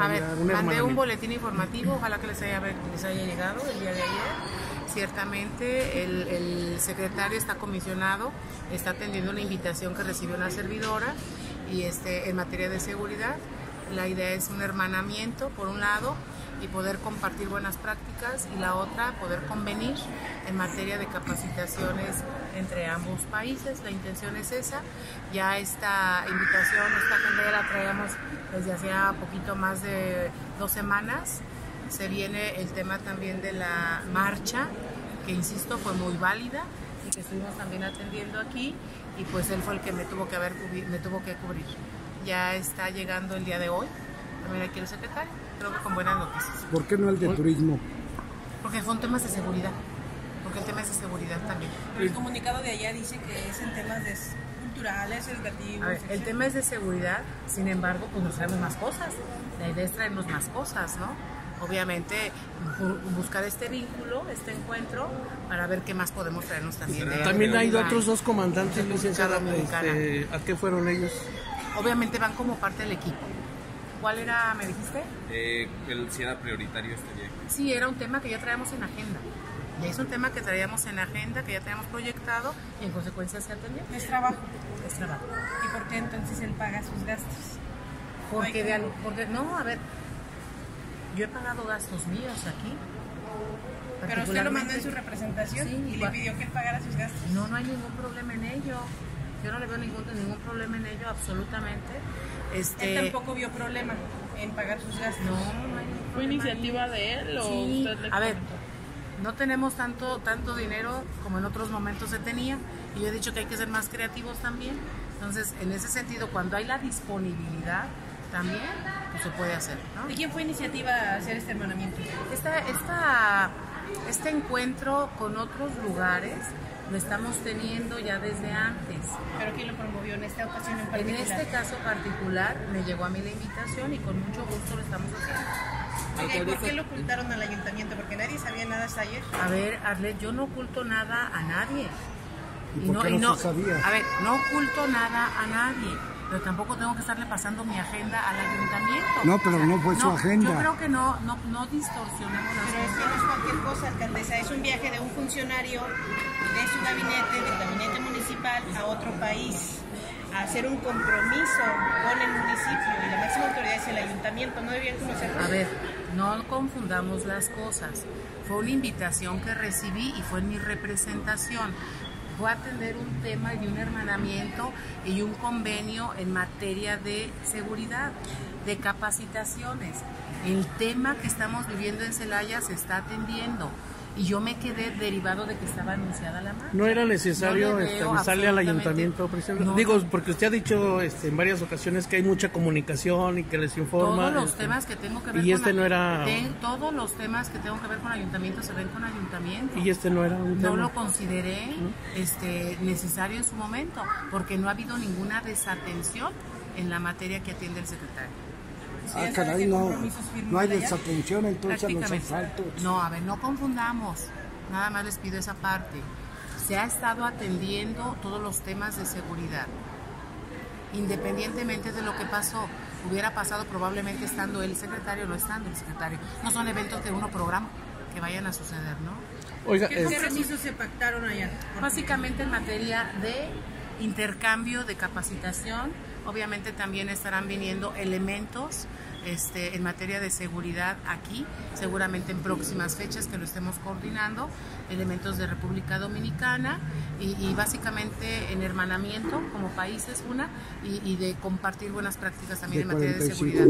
A ver, mandé un boletín informativo, ojalá que les haya, les haya llegado el día de ayer. Ciertamente el, el secretario está comisionado, está atendiendo una invitación que recibió una servidora y este, en materia de seguridad. La idea es un hermanamiento, por un lado, y poder compartir buenas prácticas y la otra, poder convenir en materia de capacitaciones entre ambos países. La intención es esa. Ya esta invitación, esta agenda ya la traíamos desde hacía poquito más de dos semanas. Se viene el tema también de la marcha, que insisto fue muy válida y que estuvimos también atendiendo aquí y pues él fue el que me tuvo que haber me tuvo que cubrir. Ya está llegando el día de hoy, también aquí el secretario, creo que con buenas noticias. ¿Por qué no el de turismo? Porque fue un tema de seguridad, porque el tema es de seguridad también. el comunicado de allá dice que es en temas de culturales, educativos. Ver, el tema es de seguridad, sin embargo, pues nos traemos más cosas. La idea es traernos más cosas, ¿no? Obviamente buscar este vínculo, este encuentro, para ver qué más podemos traernos también. también hay otros dos comandantes, licenciada. Este, ¿A qué fueron ellos? Obviamente van como parte del equipo. ¿Cuál era, me dijiste? Eh, el, si era prioritario este viaje. Sí, era un tema que ya traíamos en agenda. Ya es un tema que traíamos en agenda, que ya teníamos proyectado y en consecuencia se atendió. Es trabajo. Es trabajo. ¿Y por qué entonces él paga sus gastos? Porque, de, porque no, a ver, yo he pagado gastos míos aquí. Pero usted lo mandó en su representación y le pidió que él pagara sus gastos. No, no hay ningún problema en ello. Yo no le veo ningún, ningún problema en ello, absolutamente. Este... Él tampoco vio problema en pagar sus gastos. No, no hay ningún ¿Fue iniciativa de él o sí. A ver, no tenemos tanto, tanto dinero como en otros momentos se tenía y yo he dicho que hay que ser más creativos también. Entonces, en ese sentido, cuando hay la disponibilidad, también pues, se puede hacer. ¿no? ¿De quién fue iniciativa hacer este hermanamiento? Esta, esta, este encuentro con otros lugares lo estamos teniendo ya desde antes. ¿Pero quién lo promovió en esta ocasión en particular? En este caso particular me llegó a mí la invitación y con mucho gusto lo estamos haciendo. ¿Por qué lo ocultaron al ayuntamiento? Porque nadie sabía nada hasta ayer. A ver, Arlet, yo no oculto nada a nadie. ¿Y, por qué no, se sabía? A ver, no oculto nada a nadie pero tampoco tengo que estarle pasando mi agenda al ayuntamiento. No, pero no fue su agenda. Yo creo que no, no, no distorsionemos las Pero es que no es cualquier cosa, alcaldesa, es un viaje de un funcionario de su gabinete, del gabinete municipal, a otro país, a hacer un compromiso con el municipio y la máxima autoridad es el ayuntamiento, no debían conocerlo. A ver, no confundamos las cosas. Fue una invitación que recibí y fue en mi representación fue a atender un tema y un hermanamiento y un convenio en materia de seguridad, de capacitaciones. El tema que estamos viviendo en Celaya se está atendiendo y yo me quedé derivado de que estaba anunciada la marcha. ¿No era necesario este, avisarle al ayuntamiento, presidente? Digo, porque usted ha dicho este, en varias ocasiones que hay mucha comunicación y que les informa. Todos los este, temas que tengo que ver y este no era... todos los temas que tengo que ver con ayuntamiento se ven con ayuntamiento. Y este no era un No lo consideré este, necesario en su momento, porque no ha habido ninguna desatención en la materia que atiende el secretario ah, caray, no, no hay desatención entonces los asaltos. No, a ver, no confundamos. Nada más les pido esa parte. Se ha estado atendiendo todos los temas de seguridad. Independientemente de lo que pasó, hubiera pasado probablemente estando el secretario o no estando el secretario. No son eventos que uno programa que vayan a suceder, ¿no? Oiga, ¿Qué, ¿Qué se pactaron allá? Básicamente en materia de intercambio de capacitación. Obviamente también estarán viniendo elementos este, en materia de seguridad aquí, seguramente en próximas fechas que lo estemos coordinando, elementos de República Dominicana y, básicamente en hermanamiento como países una y, de compartir buenas prácticas también en materia de seguridad.